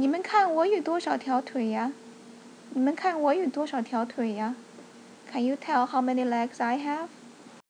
你们看我有多少条腿呀你们看我有多少条腿呀 can you tell how many legs i have